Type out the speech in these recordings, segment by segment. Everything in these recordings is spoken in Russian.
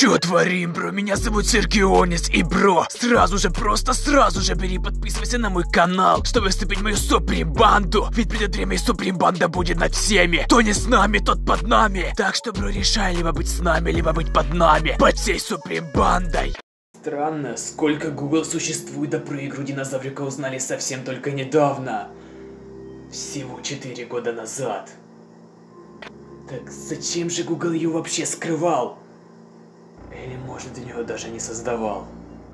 Чё творим, бро? Меня зовут Сергионис, и бро, сразу же, просто сразу же бери подписывайся на мой канал, чтобы вступить в мою суприм-банду. Ведь придет время, и суприм-банда будет над всеми. Кто не с нами, тот под нами. Так что, бро, решай либо быть с нами, либо быть под нами. Под всей суприм-бандой. Странно, сколько Google существует, да про игру динозаврика узнали совсем только недавно. Всего 4 года назад. Так зачем же Google ее вообще скрывал? Или может у него даже не создавал?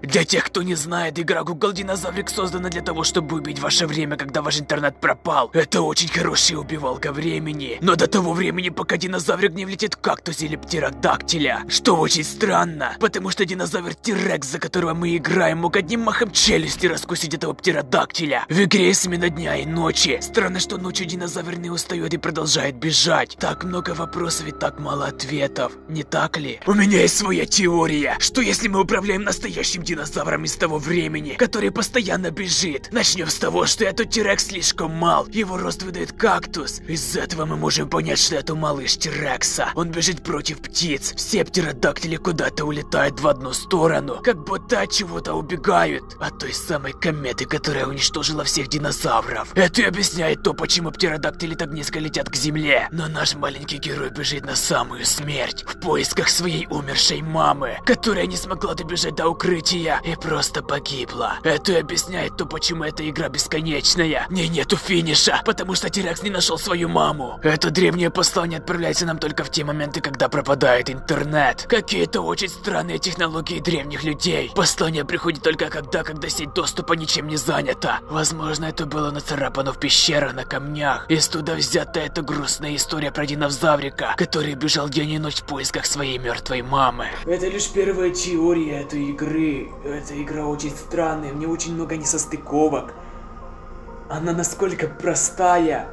Для тех, кто не знает, игра Google Динозаврик создана для того, чтобы убить ваше время, когда ваш интернет пропал. Это очень хорошая убивалка времени. Но до того времени, пока динозаврик не влетит в кактус или птеродактиля. Что очень странно, потому что динозавр Тирекс, за которого мы играем, мог одним махом челюсти раскусить этого птеродактиля. В игре смена дня и ночи. Странно, что ночью динозавр не устает и продолжает бежать. Так много вопросов и так мало ответов. Не так ли? У меня есть своя теория, что если мы управляем настоящим динозавром из того времени, который постоянно бежит. Начнем с того, что этот Тирекс слишком мал, его рост выдает кактус. Из этого мы можем понять, что это малыш Тирекса. Он бежит против птиц. Все птеродактили куда-то улетают в одну сторону, как будто от чего-то убегают. От той самой кометы, которая уничтожила всех динозавров. Это и объясняет то, почему птеродактили так низко летят к земле. Но наш маленький герой бежит на самую смерть, в поисках своей умершей мамы, которая не смогла добежать до укрытия я и просто погибла. Это объясняет то, почему эта игра бесконечная. Не нету финиша, потому что Тирекс не нашел свою маму. Это древнее послание отправляется нам только в те моменты, когда пропадает интернет. Какие-то очень странные технологии древних людей. Послание приходит только когда, когда сеть доступа ничем не занята. Возможно, это было нацарапано в пещерах на камнях. Из туда взята эта грустная история про динозаврика, который бежал день и ночь в поисках своей мертвой мамы. Это лишь первая теория этой игры эта игра очень странная, мне очень много несостыковок. Она насколько простая,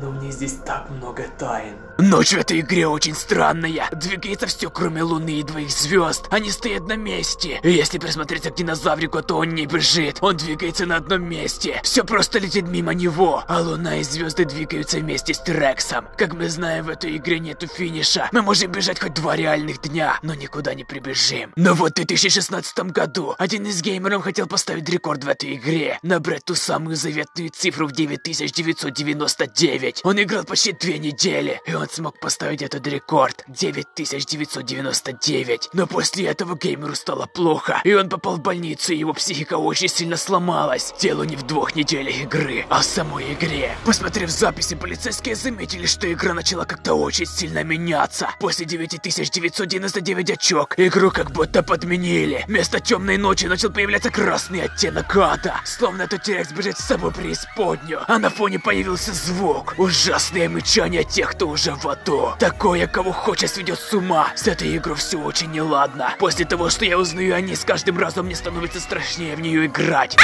но мне здесь так много тайн. Ночь в этой игре очень странная. Двигается все, кроме Луны и двоих звезд. Они стоят на месте. И если присмотреться к динозаврику, то он не бежит. Он двигается на одном месте. Все просто летит мимо него. А Луна и звезды двигаются вместе с Трексом. Как мы знаем, в этой игре нету финиша. Мы можем бежать хоть два реальных дня, но никуда не прибежим. Но вот в 2016 году один из геймеров хотел поставить рекорд в этой игре. Набрать ту самую заветную цифру в 9999. Он играл почти две недели. И он смог поставить этот рекорд 9999. Но после этого геймеру стало плохо, и он попал в больницу, и его психика очень сильно сломалась. Дело не в двух неделях игры, а в самой игре. Посмотрев записи, полицейские заметили, что игра начала как-то очень сильно меняться. После 9999 очок игру как будто подменили. Вместо темной ночи начал появляться красный оттенок ада. Словно этот терекс бежит с собой преисподнюю. А на фоне появился звук. Ужасное мычание тех, кто уже в аду. Такое, кого хочет, сведет с ума. С этой игрой все очень неладно. После того, что я узнаю о ней, с каждым разом мне становится страшнее в нее играть.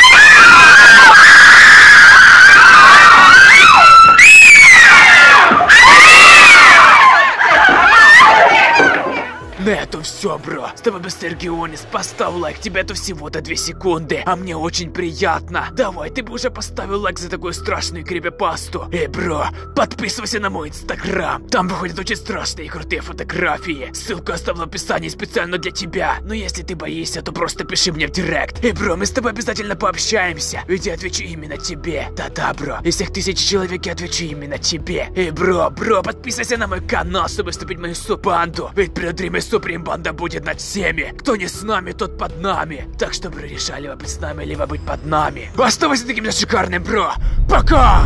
Все, бро. С тобой был Сергионис. Поставь лайк, тебе это всего-то 2 секунды. А мне очень приятно. Давай, ты бы уже поставил лайк за такую страшную крипипасту. Эй, бро, подписывайся на мой инстаграм. Там выходят очень страшные и крутые фотографии. Ссылку оставлю в описании специально для тебя. Но если ты боишься, то просто пиши мне в директ. Эй, бро, мы с тобой обязательно пообщаемся. Ведь я отвечу именно тебе. Да-да, бро. Из всех тысяч человек я отвечу именно тебе. Эй, бро, бро, подписывайся на мой канал, чтобы вступить в мою субанду. Ведь перед время Суприм-банда будет над всеми. Кто не с нами, тот под нами. Так что, бро, решай либо быть с нами, либо быть под нами. Оставайся таким же шикарным, бро. Пока!